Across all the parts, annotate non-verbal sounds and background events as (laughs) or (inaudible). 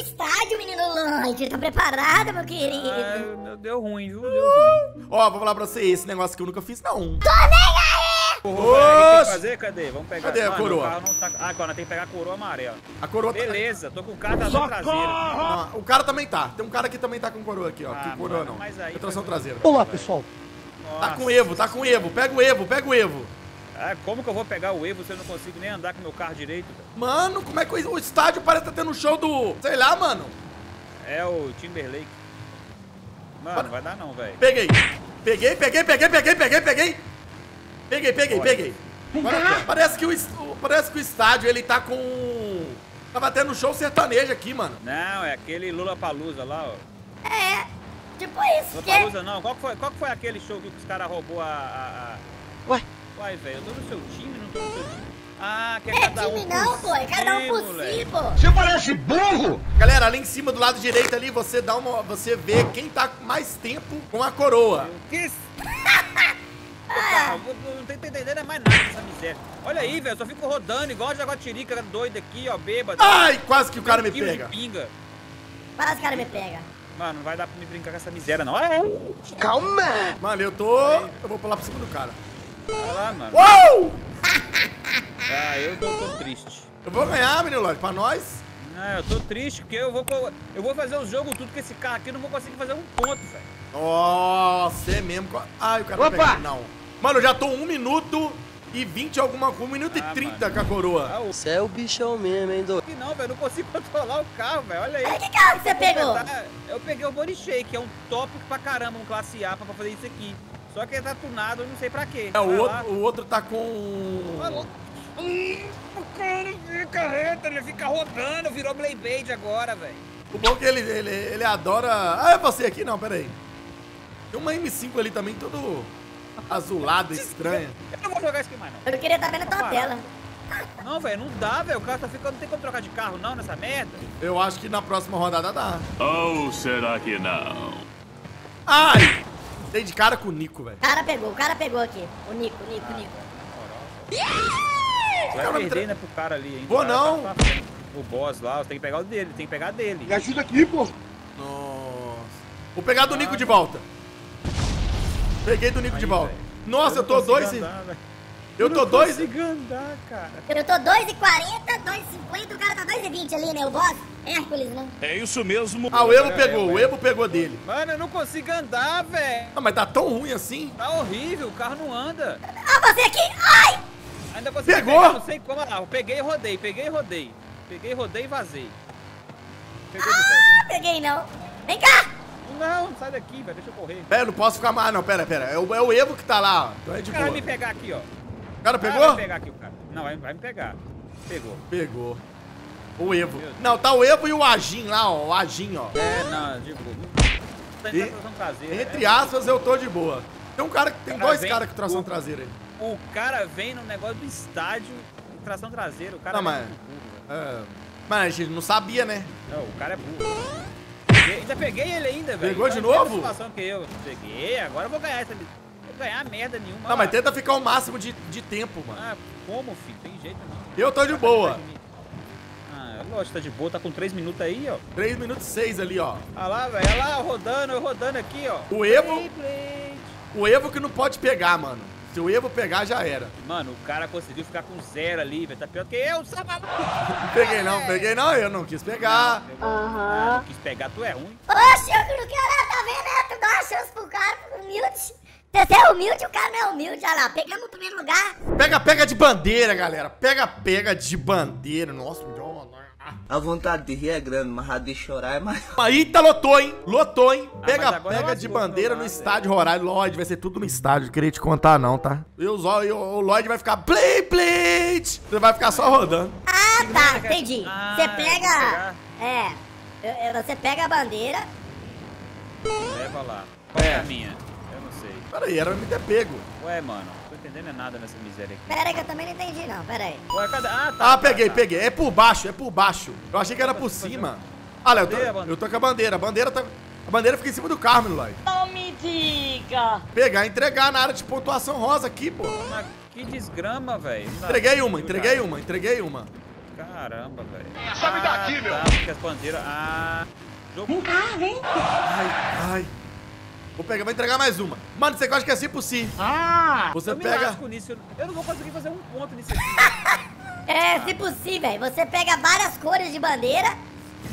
estádio, menino Lloyd. Tá preparado, meu querido? Ah, deu ruim, viu? Deu ruim. Ó, vou falar pra você, esse negócio que eu nunca fiz, não. Tô nem aí! O que tem que fazer? Cadê? Vamos pegar. Cadê a Mano, o coroa? tá- Ah, agora tem que pegar a coroa amarela. A coroa tá... Beleza, tô com o carro da traseira. Não, o cara também tá. Tem um cara que também tá com coroa aqui, ó. Ah, que coroa mano, não. mas aí foi- traseira. Olá, pessoal. Tá Nossa. com Evo, tá com Evo. Pega o Evo, pega o Evo. Ah, como que eu vou pegar o Evo se eu não consigo nem andar com meu carro direito? Mano, como é que o o estádio parece que tá tendo um show do... Sei lá, mano. É o Timberlake. Mano, Para- não vai dar não, velho. Peguei. Peguei, peguei, peguei, peguei, peguei, peguei. Peguei, peguei, Olha. peguei. Agora, parece que o, parece que o estádio, ele tá com... Tava tendo um show sertanejo aqui, mano. Não, é aquele Lula Palusa lá, ó. É, tipo isso, Lula que... Palusa não. Qual que foi, qual que foi aquele show que os caras roubou a, a, a- Ué? Uai, velho, eu tô no seu time, não tô no seu time. Ah, que é cada um não, pô, é cada um por si, pô. Você parece burro! Galera, ali em cima do lado direito ali, você dá uma... Você vê quem tá mais tempo com a coroa. Que cara, (laughs) vou- não tô entendendo é mais nada dessa miséria. Olha aí, velho, eu só fico rodando igual a jaguatirica doido aqui, ó, bêbado. Ai, quase que o cara me pega. pinga. Quase os caras me pegam. Mano, não vai dar pra me brincar com essa miséria, não. Calma! Mano, eu tô... Eu vou pular por cima do cara. Lá, mano. Uou! (laughs) Ah, eu tô, tô triste. Eu vou ganhar, menino Lodge, pra nós. Não, eu tô triste porque eu vou, eu vou fazer o jogo tudo com esse carro aqui, eu não vou conseguir fazer um ponto, velho. Nossa, é mesmo. Ai, o cara Opa! vai pegar. Não. Mano, eu já tô 1 minuto e 20 alguma coisa. 1 minuto e Ah, 30 mano. com a coroa. Ah, o Você é o bichão mesmo, hein, doido? que não, velho, eu não consigo (laughs) controlar o carro, velho. Olha aí. Olha que carro que você pegou. Eu peguei o Body Shake, é um top pra caramba, um classe A pra fazer isso aqui. Só que ele tá tunado, eu não sei pra quê. É, o outro, o outro tá com. Hum, O cara fica reto, ele fica rodando, virou Blade agora, velho. O bom é que ele, ele, ele adora. Ah, é você aqui? Não, pera aí. Tem uma M5 ali também, todo azulado, estranha. Eu não vou jogar isso aqui mais, não. Eu queria estar vendo a tua tela. Não, velho, não dá, velho. O carro tá ficando. Não tem como trocar de carro, não, nessa merda. Eu acho que na próxima rodada dá. Ou será que não? Ai! Dei de cara com o Nico, velho. O cara pegou, o cara pegou aqui. O Nico, o Nico, o Nico. Vai Cara, me perder, tra- né, pro cara ali ainda. Vou não. tá. O boss lá, você tem que pegar o dele, tem que pegar dele. Me ajuda aqui, pô! Nossa. Vou pegar do Nico de volta. Peguei do Nico de Aí, volta. velho. Nossa, eu não tô dois. e- andar, velho. Eu tô não dois. e- consigo andar, cara. Eu tô 2,40, 2,50, o cara tá 2,20 ali, né? O boss. Hércules, né? É isso mesmo. Ah, o Evo É, pegou, é, o é. Evo pegou dele. Mano, eu não consigo andar, velho. Ah, mas tá tão ruim assim. Tá horrível, o carro não anda. Ah, você aqui! Ai! Ainda consegui Pegou? pegar, não sei como. Ah, eu peguei e rodei, peguei e rodei. Peguei, rodei e vazei. Ah, peguei não. Vem cá! Não, sai daqui, velho, deixa eu correr. Pera, não posso ficar mais, não. Pera, pera. É o, é o Evo que tá lá, ó. Então é de O cara vai boa. me pegar aqui, ó. O cara Ah, pegou? vai pegar aqui o cara. Não, vai, vai me pegar. Pegou. Pegou. O Evo. Não, tá o Evo e o Agin lá, ó. O Agin, ó. É, não, de boa. Tá traseira. Entre é. aspas, eu tô de boa. Tem um cara que tem Cara, dois caras com tração traseira aí. O cara vem no negócio do estádio em tração traseira. O cara Não, é mas- velho. É. Mas a gente não sabia, né? Não, o cara é burro. Peguei- ainda peguei ele ainda, velho. Pegou de Tá novo? que eu. Peguei, agora eu vou ganhar essa. Vou ganhar merda nenhuma. Não, mas tenta ficar o máximo de, de tempo, mano. Ah, como, filho? Tem jeito não. Eu tô de boa. Lógico, tá de boa, tá com 3 minutos aí, ó. 3 minutos e 6 ali, ó. Olha lá, velho, olha lá, rodando, eu rodando aqui, ó. O Evo-. O Evo que não pode pegar, mano. Se o Evo pegar, já era. Mano, o cara conseguiu ficar com zero ali, velho. Tá pior que eu, maluco. Não peguei não, peguei não, eu não quis pegar. Ah, não quis pegar, tu é ruim. Oxe, eu não quero nada, tá vendo? né? Tu dá uma chance pro cara, humilde. Você é humilde, o cara não é humilde, olha lá. Pegamos o primeiro lugar. Pega, pega de bandeira, galera. Pega, pega de bandeira. Nossa. A vontade de rir é grande, mas a de chorar é maior. Aí tá lotou, hein? Lotou, hein? Ah, Pega, agora pega de bandeira no estádio Roraima. Lloyd, vai ser tudo no estádio. Não queria te contar, não, tá? E o, o, o Lloyd vai ficar play, play. Você vai ficar só rodando. Ah, tá, entendi. Ah, Você pega. É. Você pega a bandeira. Leva lá. Qual é, É. a minha? Eu não sei. Pera aí, era pra me ter pego. Ué, mano, entendendo é nada nessa miséria aqui. Pera aí que eu também não entendi, não. Pera aí. Ué, cadê? Ah, tá. Ah, peguei, tá, tá. peguei. É por baixo, é por baixo. Eu achei que era por cima. Olha, eu Cadê a tô, bandeira? eu tô com a bandeira. A bandeira tá. A bandeira fica em cima do carro, meu. Não me diga! Pegar e entregar na área de pontuação rosa aqui, pô. Mas que desgrama, velho. Entreguei uma, entreguei uma, entreguei uma. Caramba, velho. Sabe daqui, ah, meu. Tá, porque as bandeiras... Ah... Jogo... Ai, ai. Vou pegar, vou entregar mais uma. Mano, você gosta que é assim por si. Ah! Você eu me pega. lasco nisso. Eu- não vou conseguir fazer um ponto nisso aqui. (laughs) É, se possível, você pega várias cores de bandeira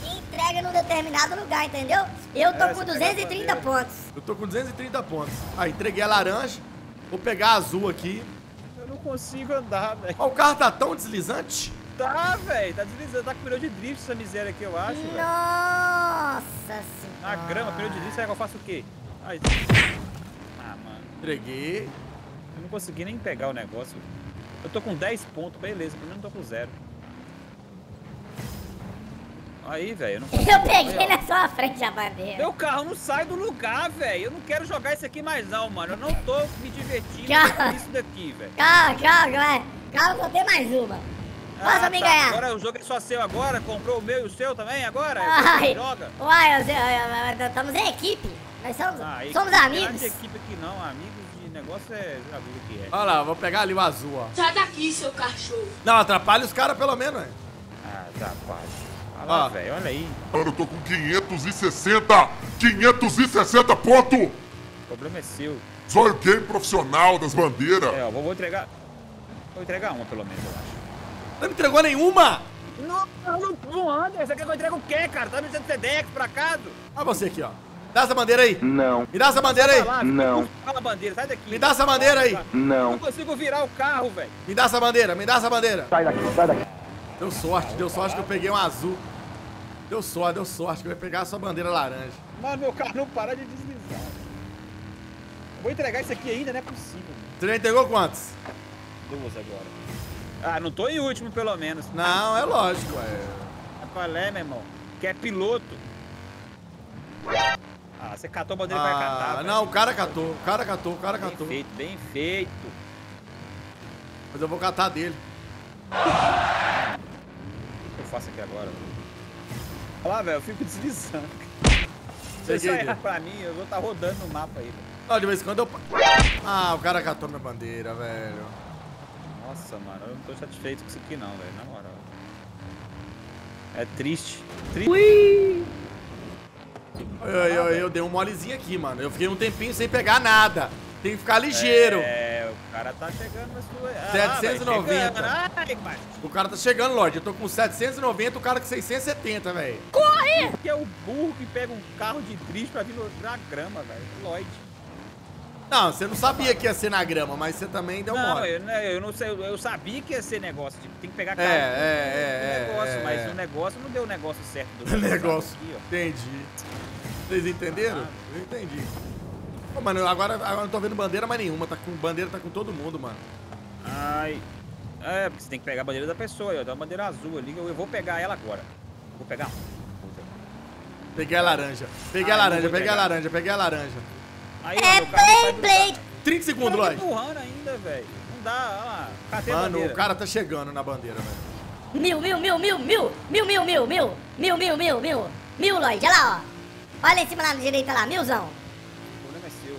e entrega num determinado lugar, entendeu? Eu tô É, com você pega a 230 bandeira. pontos. Eu tô com 230 pontos. Aí, entreguei a laranja. Vou pegar a azul aqui. Eu não consigo andar, velho. Ó, o carro tá tão deslizante. Tá, velho. Tá deslizando. Tá com pneu de drift essa miséria aqui, eu acho, velho. Nossa senhora. Na grama, pneu de drift, será que eu faço o quê? Ai. Ah, mano. Entreguei. Eu não consegui nem pegar o negócio. Eu tô com 10 pontos, beleza. Pelo menos tô com zero. Aí, velho, eu. Eu peguei Aí, na sua frente a bandeira. Meu carro não sai do lugar, velho. Eu não quero jogar isso aqui mais não, mano. Eu não tô me divertindo com isso daqui, velho. Calma, calma, calma. Calma, vou ter mais uma. Posso me tá. ganhar? Agora o jogo é só seu agora? Comprou o meu e o seu também agora? Ai. Joga? Uai, estamos em equipe. Nós somos, Ah, somos não amigos. de equipe aqui não, amigos de negócio é... Que é. Olha lá, vou pegar ali o azul, ó. Sai daqui, seu cachorro. Não, atrapalha os caras pelo menos, né? Ah, tá quase. Olha lá, velho, olha aí. Mano, eu tô com 560! 560 pontos! O problema é seu. Só o game profissional das bandeiras. É, ó, vou, vou entregar... Vou entregar uma, pelo menos, eu acho. Não me entregou nenhuma! Não, não, não anda. Você quer que eu entregue o quê, cara? Tá me dizendo Sedex, por acaso? Olha você aqui, ó. Me dá essa bandeira aí. Não, Me dá essa bandeira aí. Lá, Não. Fala a bandeira, sai daqui. Me dá essa bandeira aí. Eu não não. consigo virar o carro, velho. Me dá essa bandeira, me dá essa bandeira. Sai daqui, sai daqui. Deu sorte, deu sorte que eu peguei um azul. Deu sorte, deu sorte que eu ia pegar a sua bandeira laranja. Mano, meu carro não para de deslizar. Vou entregar isso aqui ainda, não é possível. mano. Você já entregou quantos? Duas agora. Ah, não tô em último, pelo menos. Não, é lógico, é. Qual é, meu irmão? Que é piloto. Ah, você catou a bandeira pra catar, Ah, velho. não, o cara catou, o cara catou, o cara Bem catou. feito, bem feito. Mas eu vou catar dele. O que eu faço aqui agora? Olha lá, velho, eu fico deslizando. Se você errar pra mim, eu vou estar rodando no mapa aí, velho. Não, de vez em quando eu. Ah, o cara catou minha bandeira, velho. Nossa, mano, eu não tô satisfeito com isso aqui não, velho, na moral. É triste. Triste. Eu, eu, eu dei um molezinho aqui, mano. Eu fiquei um tempinho sem pegar nada. Tem que ficar ligeiro. É, o cara tá chegando na sua... Ah, 790. velho, chegando. Ai, mas O cara tá chegando, Lorde. Eu tô com 790, o cara com 670, velho. que é o burro que pega um carro de drift pra vir na grama, velho. Lloyd. Não, você não sabia que ia ser na grama, mas você também deu Não, mole. eu, né, eu não sei, eu sabia que ia ser negócio, tipo, tem que pegar É, carro. é, é, negócio, é, mas é. o negócio não deu o negócio certo do (laughs) O negócio. Aqui, ó. Entendi. Vocês entenderam? Ah. Eu entendi. Pô, mano, agora, agora eu não tô vendo bandeira mais nenhuma. Tá com bandeira, tá com todo mundo, mano. Ai. É, porque você tem que pegar a bandeira da pessoa, ó. Tem uma bandeira azul ali, eu eu vou pegar ela agora. Vou pegar. Peguei a laranja. Peguei a Ah, eu laranja, peguei a laranja, peguei a laranja. Aí, É play, play. lugar. 30 segundos, tá Lloyd. empurrando ainda, velho. Não dá, olha lá. Catei a Mano, o cara tá chegando na bandeira, velho. Mil, mil, mil, mil, mil, mil, mil, mil, mil, mil, mil, mil, mil, mil, Lloyd, olha lá, ó. Olha em cima lá na direita lá, milzão. O problema é seu.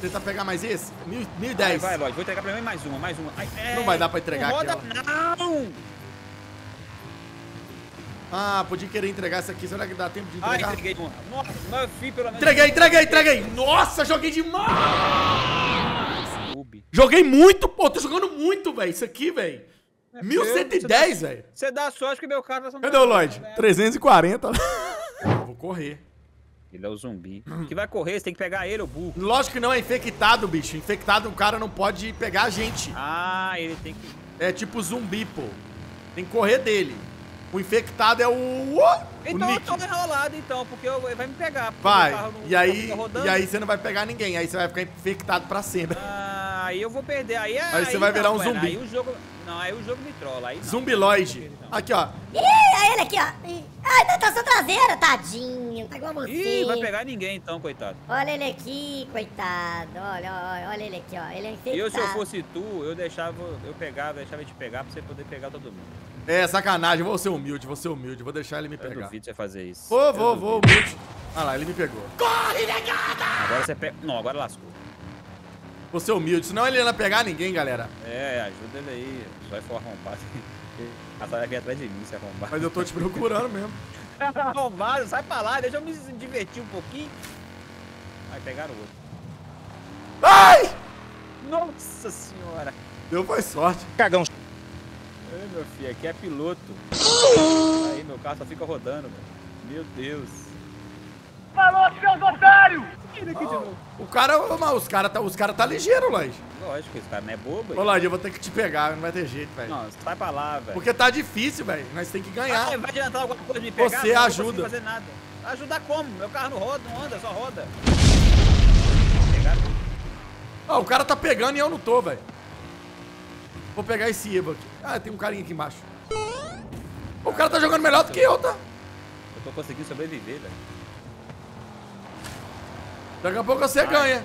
Tentar pegar mais esse? Mil- Vai, 1010. vai, Lloyd. Vou entregar pra mim mais uma, mais uma. Ai, é, Não vai dar pra entregar não roda, aquela. Não! Ah, podia querer entregar essa aqui. Será que dá tempo de Ah, entregar? entreguei uma. Nossa, meu filho, pelo menos. Entreguei, entreguei, entreguei. Nossa, joguei demais. Joguei muito, pô. Tô jogando muito, velho. Isso aqui, velho. É 1110, velho. Você dá sorte que meu carro tá Cadê o Lloyd? 340. Eu vou correr. Ele é o zumbi. Que vai correr, você tem que pegar ele, o burro. Lógico que não é infectado, bicho. Infectado, o cara não pode pegar a gente. Ah, ele tem que. É tipo zumbi, pô. Tem que correr dele. O infectado é o. o Então eu Nick. tô enrolado, então, porque eu- ele vai me pegar. Vai. não- E aí, rodando. e aí você não vai pegar ninguém. Aí você vai ficar infectado pra sempre. Ah, aí eu vou perder. Aí, aí, você vai virar um não, zumbi. Aí o jogo. Não, aí o jogo me trola. Aí não. Zumbiloide. Aqui, ó. Olha ele aqui, ó. Ai, tá, tá sua traseira, tadinho. Tá igual você. Ih, vai pegar ninguém então, coitado. Olha ele aqui, coitado. Olha, olha, olha ele aqui, ó. Ele é infectado. Eu, se eu fosse tu, eu deixava, eu pegava, deixava ele te pegar pra você poder pegar todo mundo. É, sacanagem. Vou ser humilde, vou ser humilde. Vou deixar ele me Eu pegar. duvido você fazer isso. Vou, Eu vou, vou, humilde. Ah lá, ele me pegou. Agora você pega. Não, agora lascou. Vou ser humilde, senão ele não ia pegar ninguém, galera. É, ajuda ele aí. Só vai for arrombado. A vai vir atrás de mim, se arrombar. Mas eu tô te procurando mesmo. (laughs) Arrombado, sai pra lá, deixa eu me divertir um pouquinho. Vai pegar o outro. Ai! Nossa senhora. Deu foi sorte. Cagão. Ai, meu filho, aqui é piloto. Aí, meu carro só fica rodando, velho. Meu Deus. Falou, seus otários! Tira aqui de novo. O cara, mas os caras tá, os cara tá ligeiro, Laje. Lógico, esse cara não é bobo. Ô, Laje, eu vou ter que te pegar, não vai ter jeito, velho. Não, sai pra lá, velho. Porque tá difícil, velho. Nós tem que ganhar. Ah, vai adiantar alguma coisa de me pegar? Você Não, não ajuda. consigo fazer nada. Ajudar como? Meu carro não roda, não anda, só roda. Ó, o cara tá pegando e eu não tô, velho. Vou pegar esse Evo aqui. Ah, tem um carinha aqui embaixo. O cara tá jogando melhor do que eu, tá? Eu tô conseguindo sobreviver, velho. Daqui a pouco você ganha.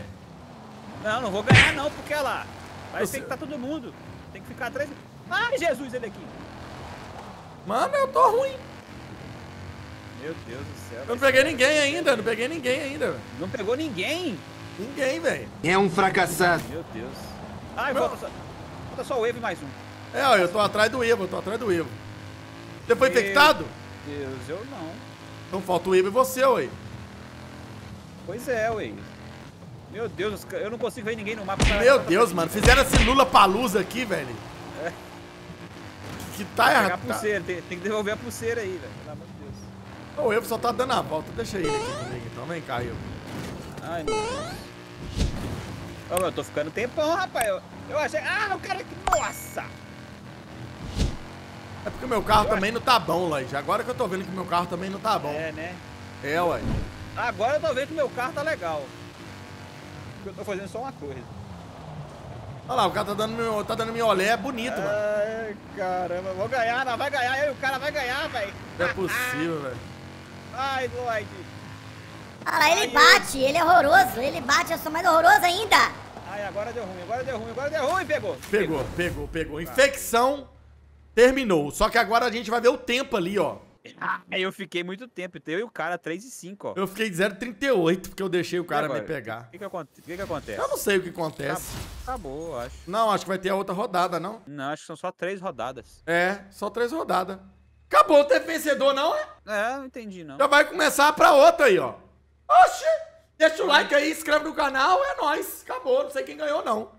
Não, não vou ganhar não, porque olha lá. Vai Você- ter que tá todo mundo. Tem que ficar atrás. Ai, Jesus, ele aqui. Mano, eu tô ruim. Meu Deus do céu. Eu não peguei ninguém ainda, não peguei ninguém ainda. Não pegou ninguém. Ninguém, velho. É um fracassado. Meu Deus. Ai, Não. falta só, falta só o Evo e mais um. É, ó, eu tô atrás do Evo, eu tô atrás do Evo. Você foi Meu infectado? Deus, eu não. Então falta o Evo e você, ué. Pois é, ué. Meu Deus, eu não consigo ver ninguém no mapa. Meu Deus, mano. Fizeram esse Lula Palusa aqui, velho. É. Que tá Pegar a errado. Tá. pulseira, tem, tem que devolver a pulseira aí, velho. Pelo amor de Deus. O Evo só tá dando a volta. Deixa ele aqui comigo, então. Vem cá, Evo. Ai, meu Deus. Ô, eu tô ficando tempão, rapaz. Eu, eu achei. Ah, o cara aqui. Nossa! É porque o meu carro também não tá bom, Laís. Agora que eu tô vendo que o meu carro também não tá bom. É, né? É, ué. Agora eu tô vendo que meu carro tá legal. Porque eu tô fazendo só uma coisa. Olha lá, o cara tá dando meu, tá dando meu olé, é bonito, mano. Ai, caramba, vou ganhar, não vai ganhar, eu e o cara vai ganhar, velho. Não é possível, velho. Ai, Lloyd. Olha lá, ele bate, ele é horroroso, ele bate, eu sou mais horroroso ainda. Ai, agora deu ruim, agora deu ruim, agora deu ruim, pegou. Pegou, pegou, pegou. Infecção terminou. Só que agora a gente vai ver o tempo ali, ó. (laughs) Aí eu fiquei muito tempo, então eu e o cara 3 e 5, ó. Eu fiquei de 0,38 porque eu deixei o cara me pegar. O que que, aconte- que que acontece? Eu não sei o que acontece. Acabou, acho. Não, acho que vai ter a outra rodada, não? Não, acho que são só três rodadas. É, só três rodadas. Acabou, não teve vencedor, não, é? É, não entendi, não. Já vai começar pra outra aí, ó. Oxi! Deixa o like aí, inscreve no canal, é nóis. Acabou, não sei quem ganhou, não.